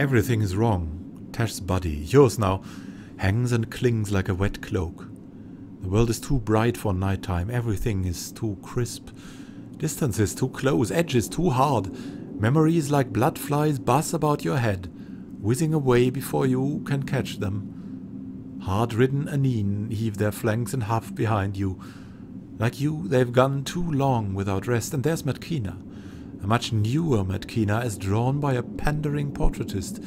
Everything is wrong. Tash's body, yours now, hangs and clings like a wet cloak. The world is too bright for nighttime. Everything is too crisp. Distance is too close. edges too hard. Memories like blood flies buzz about your head, whizzing away before you can catch them. Hard-ridden Aneen heave their flanks and huff behind you. Like you, they've gone too long without rest. And there's Matkina, a much newer Matkina, is drawn by a pandering portraitist.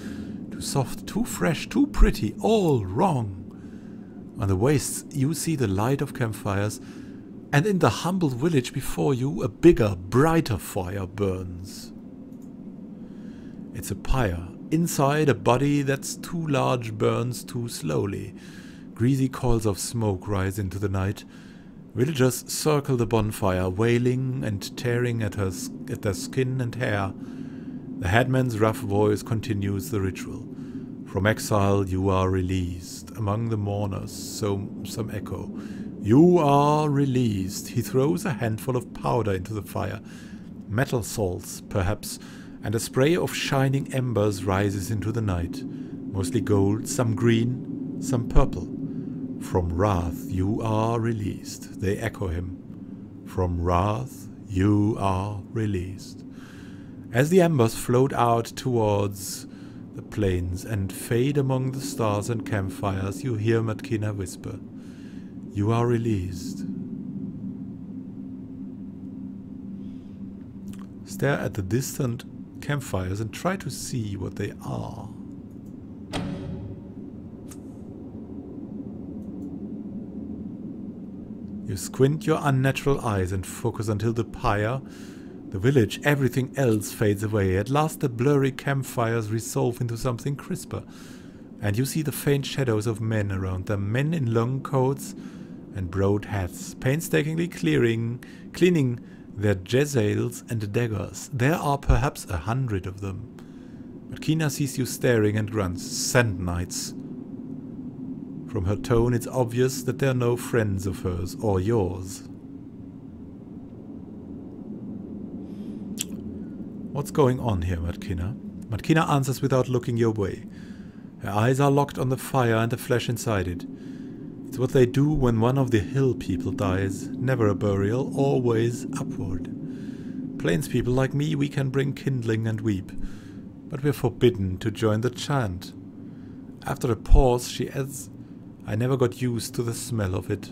Too soft, too fresh, too pretty, all wrong. On the wastes you see the light of campfires, and in the humble village before you a bigger, brighter fire burns. It's a pyre. Inside a body that's too large burns too slowly. Greasy coils of smoke rise into the night. Villagers circle the bonfire, wailing and tearing at, her, at their skin and hair. The headman's rough voice continues the ritual. From exile you are released. Among the mourners, so some echo. You are released. He throws a handful of powder into the fire. Metal salts, perhaps, and a spray of shining embers rises into the night. Mostly gold, some green, some purple. From wrath you are released. They echo him. From wrath you are released. As the embers float out towards the plains and fade among the stars and campfires, you hear Matkina whisper, You are released. Stare at the distant campfires and try to see what they are. You squint your unnatural eyes and focus until the pyre the village, everything else fades away. At last the blurry campfires resolve into something crisper, and you see the faint shadows of men around them, men in long coats and broad hats, painstakingly clearing, cleaning their jezzails and daggers. There are perhaps a hundred of them. Matkina sees you staring and grunts. Sand knights. From her tone, it's obvious that they're no friends of hers or yours. What's going on here, Matkina? Matkina answers without looking your way. Her eyes are locked on the fire and the flesh inside it. It's what they do when one of the hill people dies. Never a burial, always upward. Plains people like me, we can bring kindling and weep, but we're forbidden to join the chant. After a pause, she adds, I never got used to the smell of it.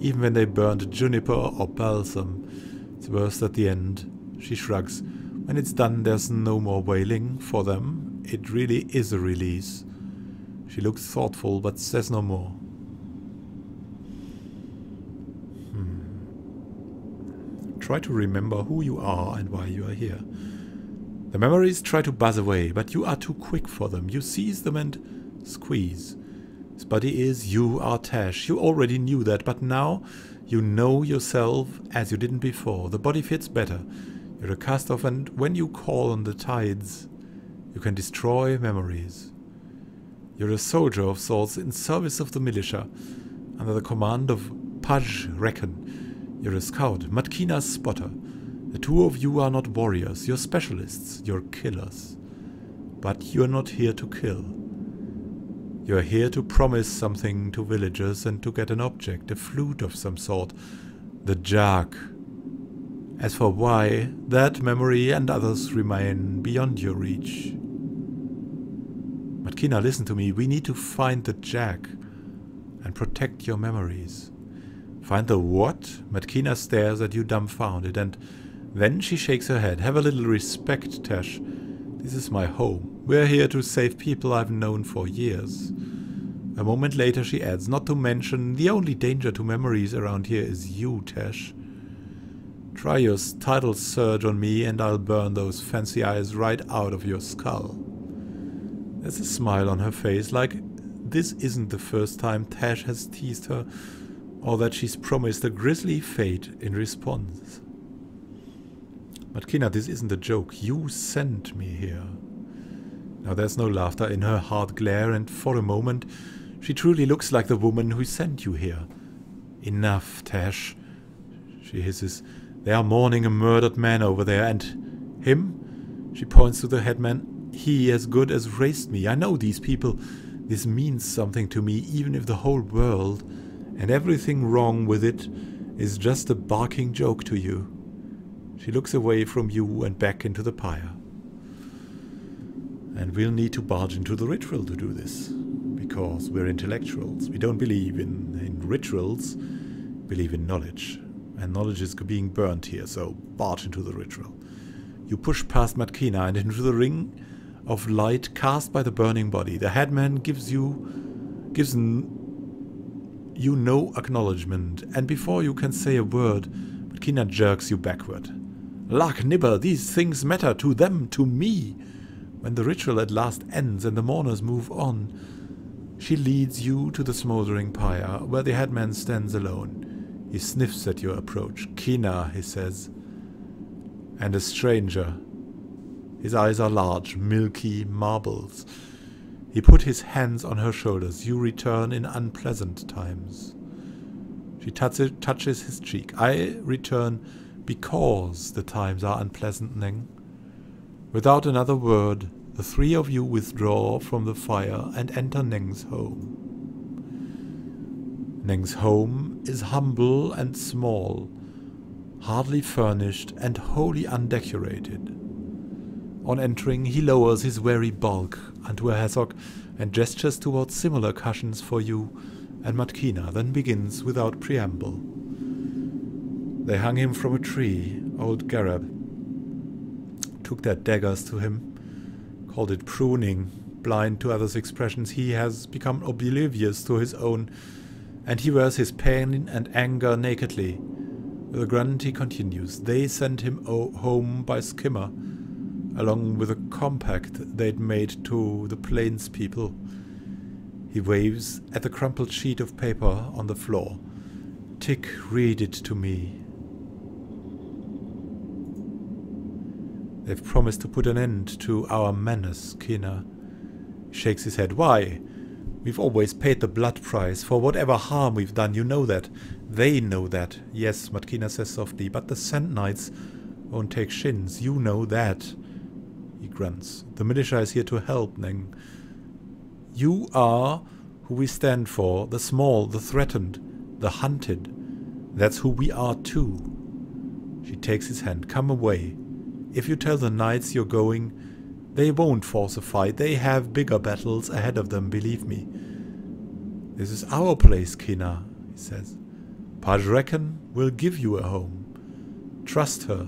Even when they burned juniper or balsam, it's worse at the end. She shrugs. When it's done, there's no more wailing for them. It really is a release. She looks thoughtful, but says no more. Hmm. Try to remember who you are and why you are here. The memories try to buzz away, but you are too quick for them. You seize them and squeeze. This body is you are Tash. You already knew that, but now you know yourself as you didn't before. The body fits better. You're a cast off, and when you call on the tides, you can destroy memories. You're a soldier of sorts in service of the militia, under the command of Paj Reckon. You're a scout, Matkina's spotter. The two of you are not warriors, you're specialists, you're killers. But you're not here to kill. You're here to promise something to villagers and to get an object, a flute of some sort. The Jack as for why, that memory and others remain beyond your reach. Matkina, listen to me. We need to find the Jack and protect your memories. Find the what? Matkina stares at you dumbfounded, and then she shakes her head. Have a little respect, Tash. This is my home. We're here to save people I've known for years. A moment later she adds, not to mention, the only danger to memories around here is you, Tash. Try your tidal surge on me and I'll burn those fancy eyes right out of your skull. There's a smile on her face, like this isn't the first time Tash has teased her, or that she's promised a grisly fate in response. But Kina, this isn't a joke. You sent me here. Now there's no laughter in her hard glare, and for a moment she truly looks like the woman who sent you here. Enough, Tash, she hisses. They are mourning a murdered man over there, and him? She points to the headman. he as good as raised me. I know these people. This means something to me, even if the whole world and everything wrong with it is just a barking joke to you. She looks away from you and back into the pyre. And we'll need to barge into the ritual to do this, because we're intellectuals. We don't believe in, in rituals, believe in knowledge. And knowledge is being burnt here, so barge into the ritual. You push past Matkina and into the ring of light cast by the burning body. The headman gives you gives you no acknowledgement, and before you can say a word, Matkina jerks you backward. Lark Nibber, these things matter to them, to me. When the ritual at last ends and the mourners move on, she leads you to the smouldering pyre, where the headman stands alone. He sniffs at your approach. Kina, he says. And a stranger. His eyes are large, milky marbles. He put his hands on her shoulders. You return in unpleasant times. She touches his cheek. I return because the times are unpleasant, Neng. Without another word, the three of you withdraw from the fire and enter Neng's home. Neng's home is humble and small, hardly furnished and wholly undecorated. On entering, he lowers his weary bulk unto a hassock and gestures towards similar cushions for you and Matkina, then begins without preamble. They hung him from a tree. Old Gareb took their daggers to him, called it pruning. Blind to others' expressions, he has become oblivious to his own, and he wears his pain and anger nakedly. With a grunt, he continues. They sent him home by skimmer along with a compact they'd made to the plains people. He waves at the crumpled sheet of paper on the floor. Tick, read it to me. They've promised to put an end to our menace, Kina. Shakes his head. Why? We've always paid the blood price for whatever harm we've done. You know that. They know that. Yes, Matkina says softly, but the Sand Knights won't take shins. You know that He grunts. The militia is here to help, Neng. You are who we stand for, the small, the threatened, the hunted. That's who we are too. She takes his hand. Come away. If you tell the knights you're going, they won't force a fight. They have bigger battles ahead of them, believe me. This is our place, Kina, he says. Pajrekan will give you a home. Trust her.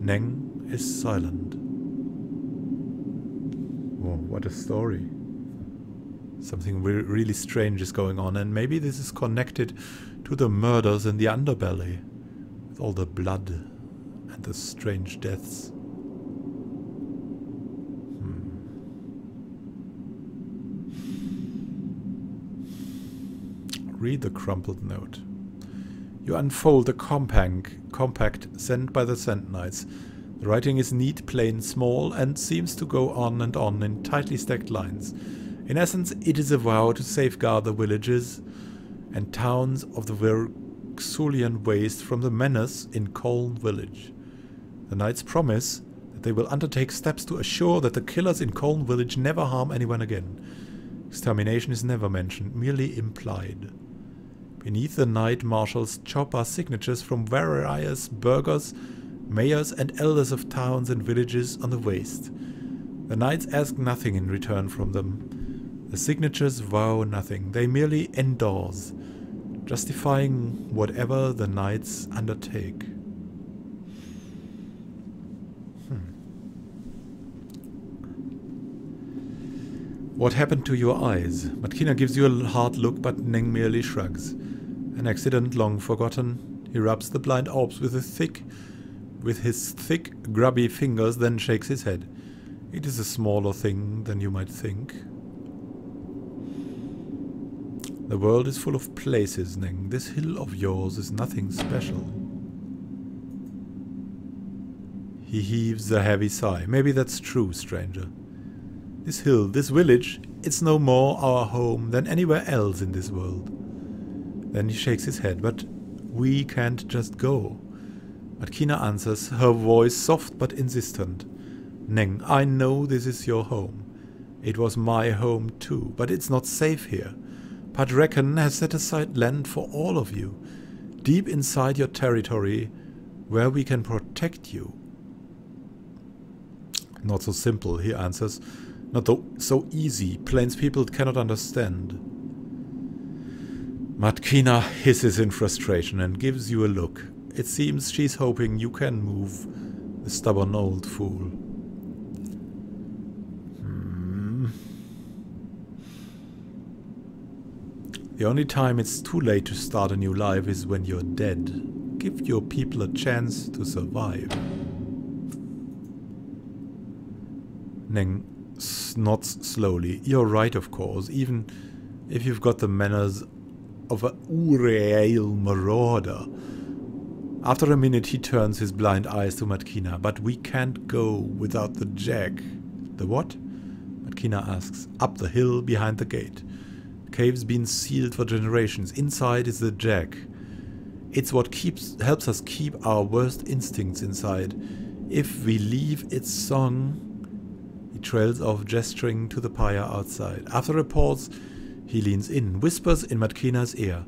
Neng is silent. Oh, what a story. Something re really strange is going on, and maybe this is connected to the murders in the underbelly, with all the blood and the strange deaths. Hmm. Read the crumpled note. You unfold the compact, compact sent by the Sand Knights the writing is neat, plain, small, and seems to go on and on in tightly stacked lines. In essence, it is a vow to safeguard the villages and towns of the Verxulian waste from the menace in Colne village. The knights promise that they will undertake steps to assure that the killers in Colne village never harm anyone again. Extermination is never mentioned, merely implied. Beneath the knight marshals chop are signatures from various burghers mayors and elders of towns and villages on the waste. The knights ask nothing in return from them. The signatures vow nothing, they merely endorse, justifying whatever the knights undertake. What happened to your eyes? Matkina gives you a hard look, but Neng merely shrugs. An accident long forgotten. He rubs the blind orbs with a thick, with his thick, grubby fingers, then shakes his head. It is a smaller thing than you might think. The world is full of places, Neng. This hill of yours is nothing special. He heaves a heavy sigh. Maybe that's true, stranger. This hill, this village, it's no more our home than anywhere else in this world. Then he shakes his head, but we can't just go. Matkina answers, her voice soft but insistent. Neng, I know this is your home. It was my home too, but it's not safe here. Pudge Reckon has set aside land for all of you, deep inside your territory, where we can protect you. Not so simple, he answers. Not so easy. Plains people cannot understand. Matkina hisses in frustration and gives you a look. It seems she's hoping you can move the stubborn old fool. Hmm. The only time it's too late to start a new life is when you're dead. Give your people a chance to survive. Neng nods slowly. You're right, of course, even if you've got the manners of a Uriel marauder. After a minute he turns his blind eyes to Matkina. But we can't go without the jack. The what? Matkina asks. Up the hill behind the gate. The cave's been sealed for generations. Inside is the jack. It's what keeps helps us keep our worst instincts inside. If we leave its song... He trails off, gesturing to the pyre outside. After a pause, he leans in, whispers in Matkina's ear.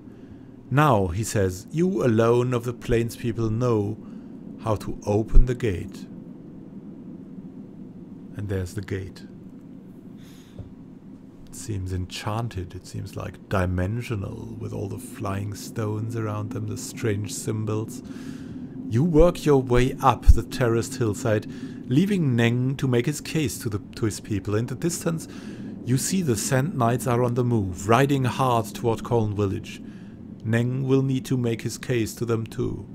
Now, he says, you alone of the plains people know how to open the gate. And there's the gate. It seems enchanted, it seems like dimensional, with all the flying stones around them, the strange symbols. You work your way up the terraced hillside, leaving Neng to make his case to, the, to his people. In the distance, you see the Sand Knights are on the move, riding hard toward Colne Village. Neng will need to make his case to them too.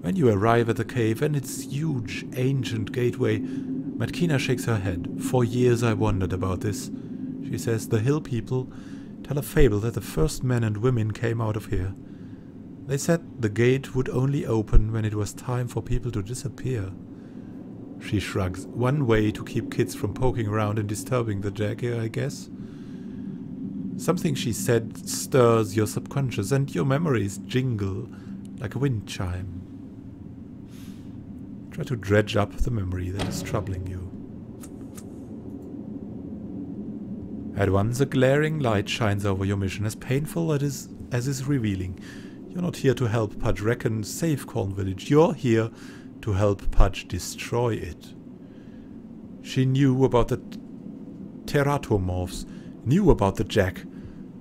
When you arrive at the cave and its huge, ancient gateway, Matkina shakes her head. For years I wondered about this. She says the hill people tell a fable that the first men and women came out of here. They said the gate would only open when it was time for people to disappear. She shrugs. One way to keep kids from poking around and disturbing the jaguar, I guess. Something she said stirs your subconscious and your memories jingle like a wind chime. Try to dredge up the memory that is troubling you. At once a glaring light shines over your mission, as painful as is, as is revealing. You're not here to help Pudge Reckon save Colne Village. You're here to help Pudge destroy it. She knew about the teratomorphs, knew about the Jack.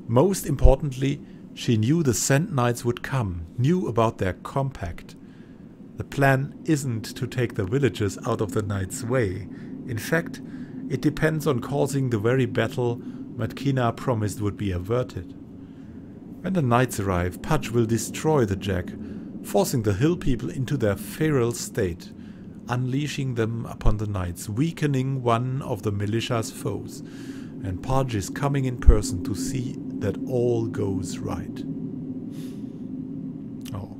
Most importantly, she knew the Sand Knights would come, knew about their compact. The plan isn't to take the villagers out of the Knights' way. In fact, it depends on causing the very battle Matkina promised would be averted. When the Knights arrive, Pudge will destroy the Jack, forcing the hill people into their feral state, unleashing them upon the knights, weakening one of the militia's foes. And Pudge is coming in person to see that all goes right. Oh.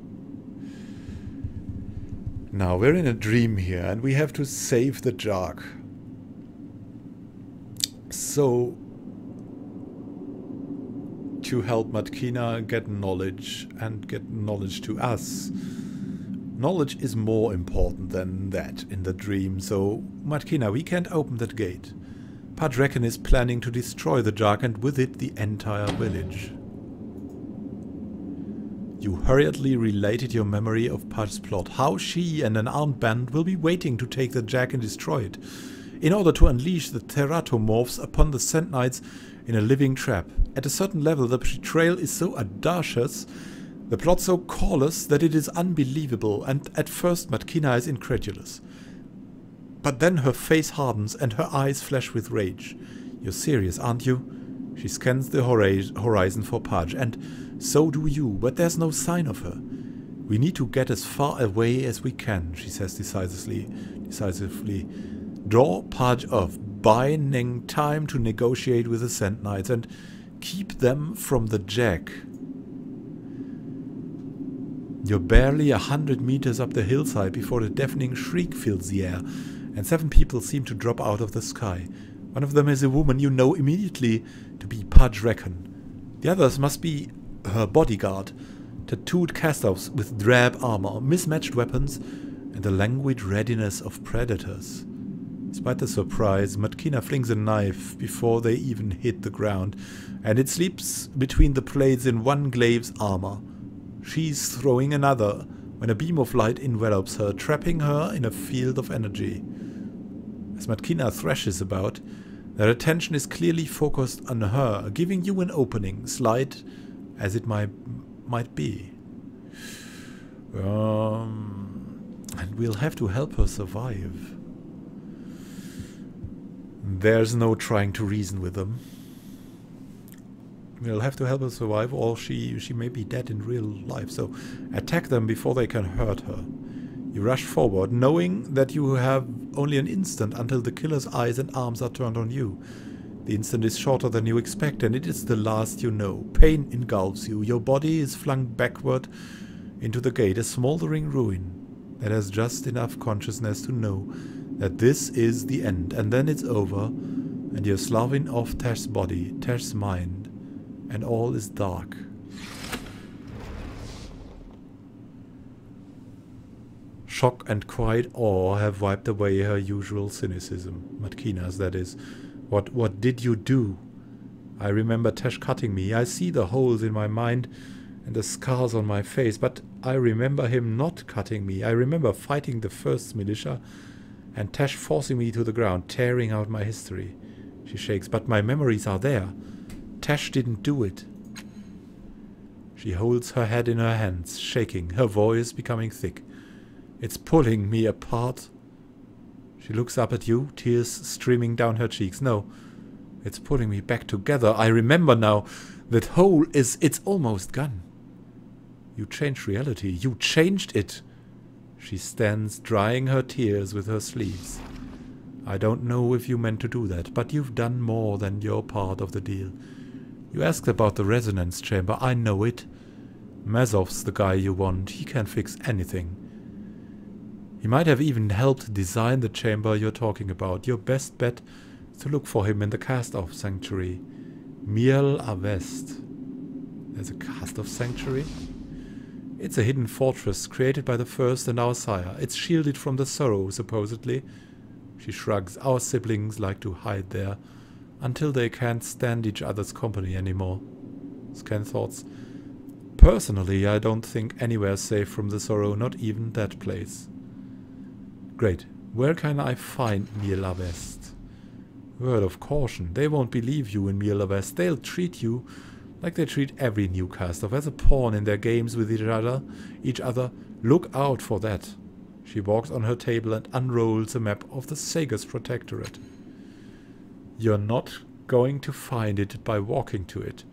Now we're in a dream here and we have to save the Jark. So to help Matkina get knowledge and get knowledge to us. Knowledge is more important than that in the dream, so Matkina, we can't open that gate. Pudge is planning to destroy the Jark and with it the entire village. You hurriedly related your memory of Pudge's plot, how she and an armed band will be waiting to take the Jack and destroy it, in order to unleash the teratomorphs upon the Sand Knights in a living trap. At a certain level, the betrayal is so audacious, the plot so callous that it is unbelievable, and at first Matkina is incredulous. But then her face hardens and her eyes flash with rage. You're serious, aren't you? She scans the horizon for Pudge, and so do you, but there's no sign of her. We need to get as far away as we can, she says decisively. decisively. Draw Pudge off, buying time to negotiate with the Sand Knights and keep them from the Jack. You're barely a hundred meters up the hillside before a deafening shriek fills the air, and seven people seem to drop out of the sky. One of them is a woman you know immediately to be Pudge Reckon. The others must be her bodyguard, tattooed cast-offs with drab armor, mismatched weapons, and the languid readiness of predators. Despite a surprise, Matkina flings a knife before they even hit the ground, and it slips between the plates in one glaive's armor. She's throwing another when a beam of light envelops her, trapping her in a field of energy. As Matkina thrashes about, their attention is clearly focused on her, giving you an opening, slight as it might, might be. Um, and we'll have to help her survive. There's no trying to reason with them. We'll have to help her survive, or she, she may be dead in real life. So attack them before they can hurt her. You rush forward, knowing that you have only an instant until the killer's eyes and arms are turned on you. The instant is shorter than you expect, and it is the last you know. Pain engulfs you. Your body is flung backward into the gate, a smoldering ruin that has just enough consciousness to know that this is the end, and then it's over, and you're sloughing off Tesh's body, Tesh's mind, and all is dark. Shock and quiet awe have wiped away her usual cynicism. Matkina's, that is. What, what did you do? I remember Tesh cutting me. I see the holes in my mind and the scars on my face, but I remember him not cutting me. I remember fighting the first militia and Tash forcing me to the ground, tearing out my history. She shakes, but my memories are there. Tash didn't do it. She holds her head in her hands, shaking, her voice becoming thick. It's pulling me apart. She looks up at you, tears streaming down her cheeks. No, it's pulling me back together. I remember now. That hole is, it's almost gone. You changed reality. You changed it. She stands drying her tears with her sleeves. I don't know if you meant to do that, but you've done more than your part of the deal. You asked about the resonance chamber. I know it. Mazov's the guy you want. He can fix anything. He might have even helped design the chamber you're talking about. Your best bet is to look for him in the cast-off sanctuary. Miel Avest. There's a cast-off sanctuary? It's a hidden fortress created by the First and our sire. It's shielded from the sorrow, supposedly. She shrugs. Our siblings like to hide there until they can't stand each other's company anymore. Scan thoughts. Personally, I don't think anywhere safe from the sorrow, not even that place. Great. Where can I find Miel-Avest? Word of caution. They won't believe you in Miel-Avest. They'll treat you like they treat every new cast-off as a pawn in their games with each other. Each other. Look out for that. She walks on her table and unrolls a map of the Sagus Protectorate. You're not going to find it by walking to it.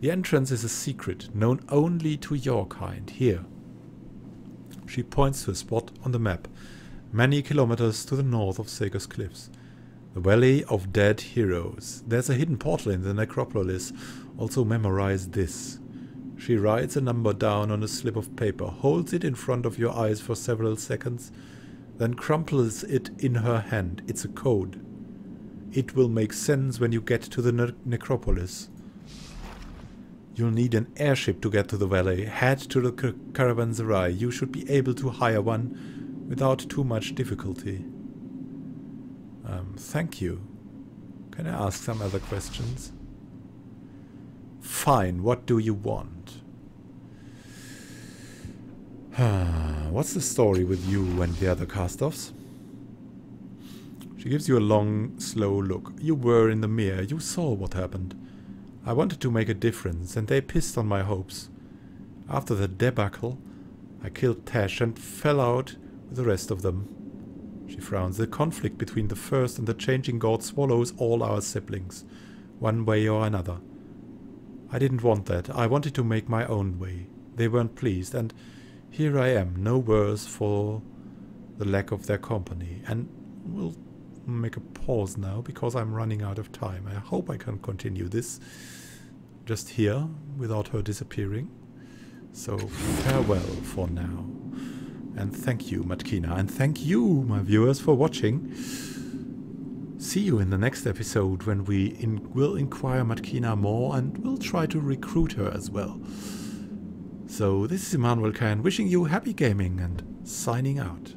The entrance is a secret, known only to your kind. Here. She points to a spot on the map, many kilometers to the north of Sagus Cliffs. The Valley of Dead Heroes. There's a hidden portal in the necropolis. Also memorize this. She writes a number down on a slip of paper, holds it in front of your eyes for several seconds, then crumples it in her hand. It's a code. It will make sense when you get to the ne necropolis. You'll need an airship to get to the valley. Head to the caravanserai. You should be able to hire one without too much difficulty. Um, thank you. Can I ask some other questions? Fine, what do you want? What's the story with you and the other cast-offs? She gives you a long, slow look. You were in the mirror. You saw what happened. I wanted to make a difference, and they pissed on my hopes. After the debacle, I killed Tash and fell out with the rest of them. She frowns. The conflict between the First and the Changing God swallows all our siblings, one way or another. I didn't want that. I wanted to make my own way. They weren't pleased, and here I am, no worse for the lack of their company, and we'll make a pause now because I'm running out of time. I hope I can continue this just here without her disappearing. So farewell for now. And thank you, Matkina. And thank you, my viewers, for watching. See you in the next episode when we in will inquire Matkina more and we'll try to recruit her as well. So this is Immanuel Can wishing you happy gaming and signing out.